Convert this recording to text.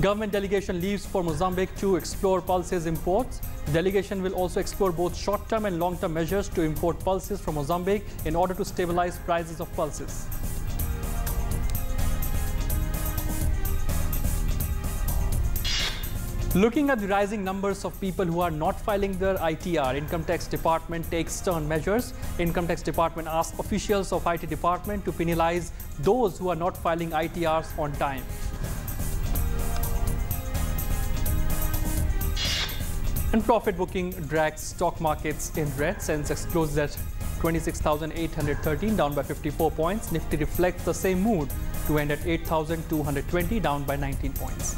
Government delegation leaves for Mozambique to explore pulses imports. Delegation will also explore both short-term and long-term measures to import pulses from Mozambique in order to stabilize prices of pulses. Looking at the rising numbers of people who are not filing their ITR, Income Tax Department takes stern measures. Income Tax Department asks officials of IT Department to penalize those who are not filing ITRs on time. And profit booking drags stock markets in red. Sensex closes at 26,813, down by 54 points. Nifty reflects the same mood to end at 8,220, down by 19 points.